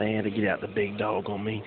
They had to get out the big dog on me.